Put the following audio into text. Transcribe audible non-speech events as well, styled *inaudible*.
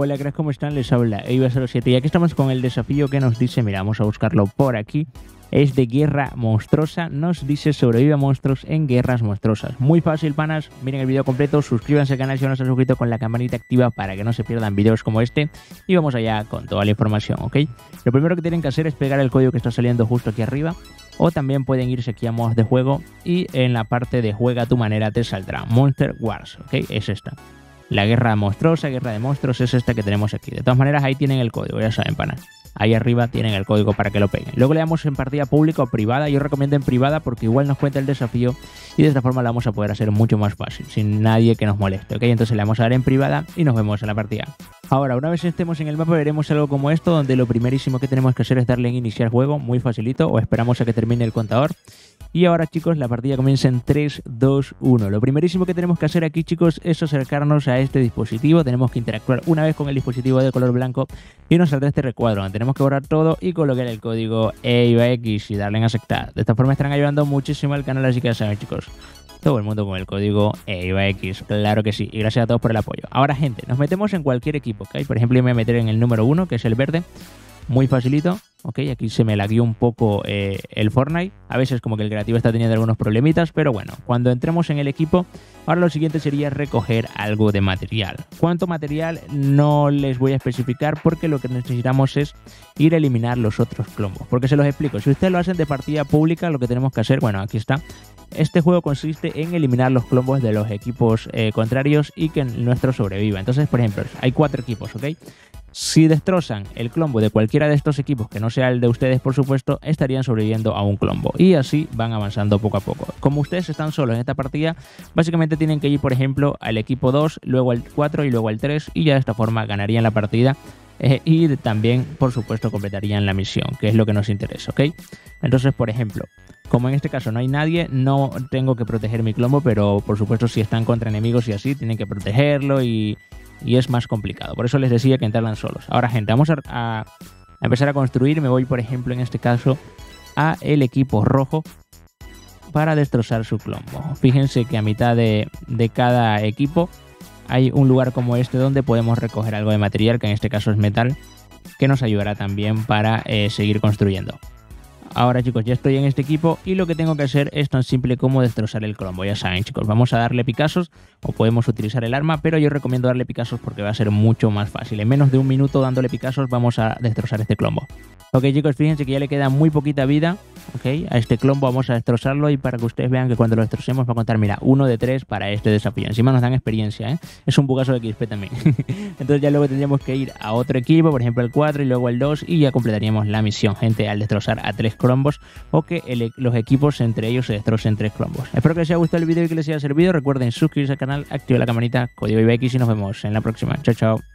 Hola, ¿cómo están? Les habla Eiva07 y aquí estamos con el desafío que nos dice, mira, vamos a buscarlo por aquí. Es de guerra monstruosa, nos dice sobrevive a monstruos en guerras monstruosas. Muy fácil, panas, miren el video completo, suscríbanse al canal si no se han suscrito con la campanita activa para que no se pierdan videos como este. Y vamos allá con toda la información, ¿ok? Lo primero que tienen que hacer es pegar el código que está saliendo justo aquí arriba. O también pueden irse aquí a modos de juego y en la parte de juega a tu manera te saldrá Monster Wars, ¿ok? Es esta. La guerra monstruosa, guerra de monstruos, es esta que tenemos aquí. De todas maneras, ahí tienen el código, ya saben, pana. Ahí arriba tienen el código para que lo peguen. Luego le damos en partida pública o privada. Yo recomiendo en privada porque igual nos cuenta el desafío y de esta forma lo vamos a poder hacer mucho más fácil, sin nadie que nos moleste, ¿ok? Entonces le vamos a dar en privada y nos vemos en la partida. Ahora, una vez estemos en el mapa, veremos algo como esto, donde lo primerísimo que tenemos que hacer es darle en iniciar juego, muy facilito, o esperamos a que termine el contador. Y ahora chicos, la partida comienza en 3, 2, 1. Lo primerísimo que tenemos que hacer aquí chicos es acercarnos a este dispositivo. Tenemos que interactuar una vez con el dispositivo de color blanco y nos saldrá este recuadro. Tenemos que borrar todo y colocar el código EIVAX y darle en aceptar. De esta forma estarán ayudando muchísimo al canal, así que ya saben chicos. Todo el mundo con el código EIVAX, claro que sí. Y gracias a todos por el apoyo. Ahora gente, nos metemos en cualquier equipo, ¿ok? Por ejemplo, yo me voy a meter en el número 1, que es el verde. Muy facilito. Ok, aquí se me lagueó un poco eh, el Fortnite. A veces como que el creativo está teniendo algunos problemitas, pero bueno, cuando entremos en el equipo, ahora lo siguiente sería recoger algo de material. ¿Cuánto material? No les voy a especificar porque lo que necesitamos es ir a eliminar los otros clombos. Porque se los explico, si ustedes lo hacen de partida pública, lo que tenemos que hacer, bueno, aquí está. Este juego consiste en eliminar los clombos de los equipos eh, contrarios y que nuestro sobreviva. Entonces, por ejemplo, hay cuatro equipos, ¿ok? Si destrozan el clombo de cualquiera de estos equipos, que no sea el de ustedes por supuesto, estarían sobreviviendo a un clombo. Y así van avanzando poco a poco. Como ustedes están solos en esta partida, básicamente tienen que ir por ejemplo al equipo 2, luego al 4 y luego al 3 y ya de esta forma ganarían la partida. Eh, y también, por supuesto, completarían la misión, que es lo que nos interesa, ¿ok? Entonces, por ejemplo, como en este caso no hay nadie, no tengo que proteger mi clombo, pero por supuesto si están contra enemigos y así, tienen que protegerlo y, y es más complicado. Por eso les decía que entrarán solos. Ahora, gente, vamos a, empezar a construir. Me voy, por ejemplo, en este caso, a el equipo rojo para destrozar su clombo. Fíjense que a mitad de, cada equipo hay un lugar como este donde podemos recoger algo de material, que en este caso es metal, que nos ayudará también para eh, seguir construyendo. Ahora chicos, ya estoy en este equipo y lo que tengo que hacer es tan simple como destrozar el crombo. Ya saben chicos, vamos a darle picazos o podemos utilizar el arma, pero yo recomiendo darle picazos porque va a ser mucho más fácil. En menos de un minuto dándole picazos vamos a destrozar este crombo. Ok chicos, fíjense que ya le queda muy poquita vida ok, a este clombo vamos a destrozarlo y para que ustedes vean que cuando lo destrocemos va a contar, mira, uno de tres para este desafío. Encima nos dan experiencia, ¿eh? Es un bugazo de XP también. *laughs* Entonces ya luego tendríamos que ir a otro equipo, por ejemplo el 4 y luego el 2 y ya completaríamos la misión, gente, al destrozar a tres clombos o que e, los equipos entre ellos se destrocen tres clombos. Espero que les haya gustado el vídeo y que les haya servido. Recuerden suscribirse al canal, activar la campanita, código IBX y nos vemos en la próxima. Chao, chao.